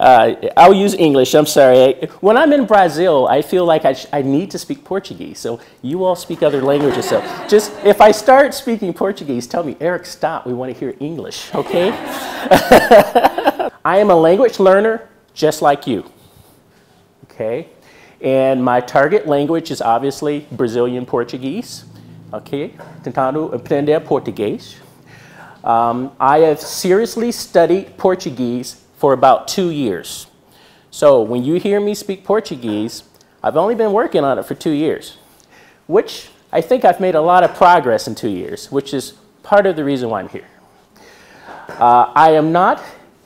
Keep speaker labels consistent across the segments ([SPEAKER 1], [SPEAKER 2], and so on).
[SPEAKER 1] uh, I'll use English, I'm sorry. When I'm in Brazil, I feel like I, I need to speak Portuguese. So you all speak other languages. So just if I start speaking Portuguese, tell me, Eric, stop. We want to hear English, okay? I am a language learner just like you, okay? And my target language is obviously Brazilian Portuguese, okay? Tentando aprender português. Um, I have seriously studied Portuguese for about two years. So when you hear me speak Portuguese, I've only been working on it for two years, which I think I've made a lot of progress in two years, which is part of the reason why I'm here. Uh, I am not,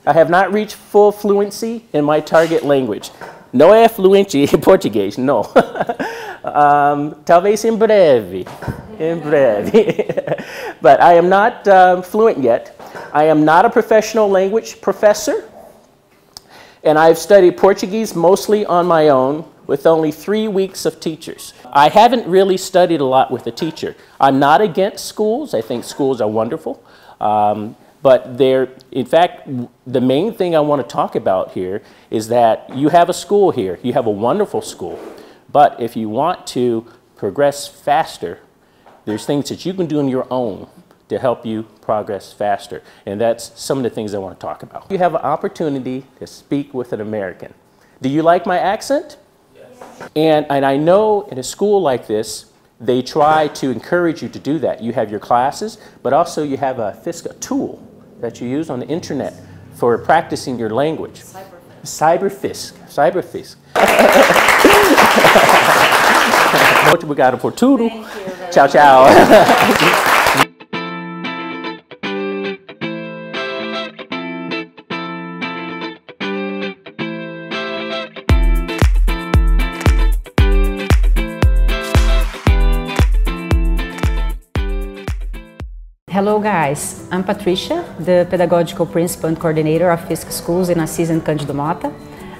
[SPEAKER 1] I have not reached full fluency in my target language. Não é fluente em português, não. um, talvez em breve, em breve. but I am not um, fluent yet. I am not a professional language professor. And I've studied Portuguese mostly on my own with only three weeks of teachers. I haven't really studied a lot with a teacher. I'm not against schools. I think schools are wonderful. Um, but they're, in fact, the main thing I want to talk about here is that you have a school here. You have a wonderful school. But if you want to progress faster, there's things that you can do on your own to help you progress faster. And that's some of the things I want to talk about. You have an opportunity to speak with an American. Do you like my accent? Yes. And, and I know in a school like this, they try to encourage you to do that. You have your classes, but also you have a Fisk tool that you use on the internet for practicing your language. Cyberfisk. Cyberfisk. Muito obrigado por tudo. Tchau, tchau.
[SPEAKER 2] Hello guys, I'm Patricia, the Pedagogical Principal and Coordinator of Fisk Schools in Assis and Cândido Mota.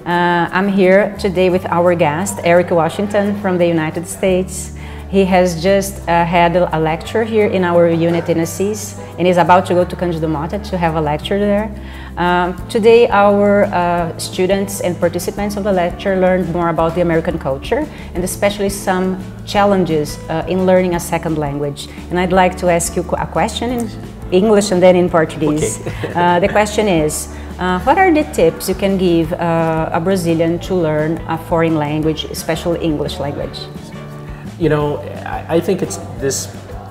[SPEAKER 2] Uh, I'm here today with our guest, Eric Washington from the United States. He has just uh, had a lecture here in our unit in Assis and is about to go to Cândido Mota to have a lecture there. Um, today our uh, students and participants of the lecture learned more about the American culture and especially some challenges uh, in learning a second language. And I'd like to ask you a question in English and then in Portuguese. Okay. uh, the question is, uh, what are the tips you can give uh, a Brazilian to learn a foreign language, especially English language?
[SPEAKER 1] You know, I, I think it's this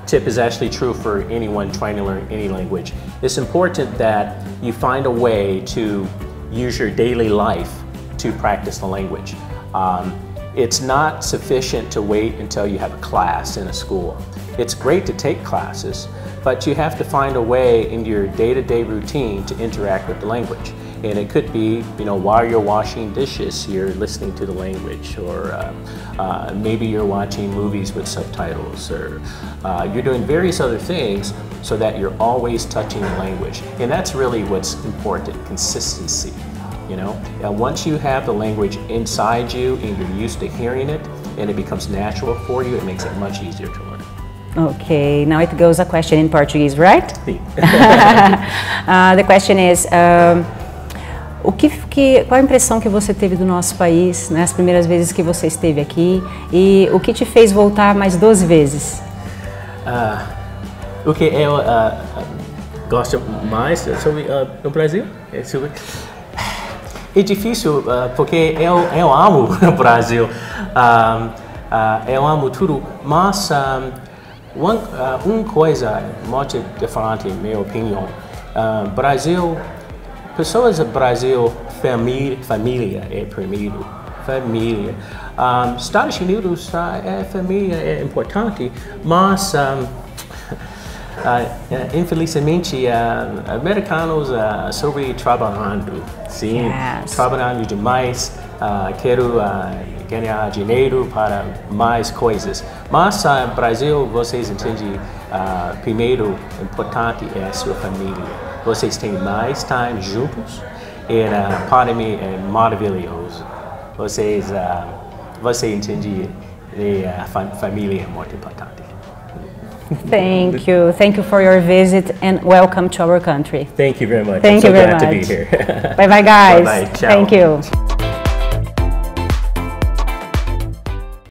[SPEAKER 1] tip is actually true for anyone trying to learn any language. It's important that you find a way to use your daily life to practice the language. Um, it's not sufficient to wait until you have a class in a school. It's great to take classes, but you have to find a way in your day-to-day -day routine to interact with the language. And it could be, you know, while you're washing dishes, you're listening to the language, or uh, uh, maybe you're watching movies with subtitles, or uh, you're doing various other things so that you're always touching the language. And that's really what's important, consistency. You know, and once you have the language inside you and you're used to hearing it, and it becomes natural for you, it makes it much easier to learn.
[SPEAKER 2] Okay, now it goes a question in Portuguese, right? uh, the question is. Um, O que, que, qual a impressão que você teve do nosso país, né, as primeiras vezes que você esteve aqui? E o que te fez voltar mais 12 vezes?
[SPEAKER 1] Uh, o que eu uh, gosto mais sobre uh, no Brasil? É, sobre... é difícil uh, porque eu, eu amo o Brasil, eu amo tudo, mas um, uma, uma coisa muito diferente, minha opinião, Brasil Pessoas do Brasil, família, família é primeiro. Família. Um, Estados Unidos uh, é família é importante, mas um, uh, infelizmente uh, americanos uh, sobre trabalhando, sim, yes. trabalhando demais. Uh, quero ganhar dinheiro para mais coisas. Mas uh, Brasil, vocês entendem, primeiro importante é a sua família vocês têm mais time juntos e uh, para mim é maravilhoso. Vocês, uh, você entende, e a uh, família é muito importante.
[SPEAKER 2] Thank you. Thank you for your visit and welcome to our country.
[SPEAKER 1] Thank you very much.
[SPEAKER 2] Thank
[SPEAKER 1] I'm
[SPEAKER 2] you
[SPEAKER 1] so
[SPEAKER 2] very
[SPEAKER 1] glad
[SPEAKER 2] much.
[SPEAKER 1] to be here.
[SPEAKER 2] Bye bye, guys.
[SPEAKER 1] Bye-bye. Ciao.
[SPEAKER 2] Thank you.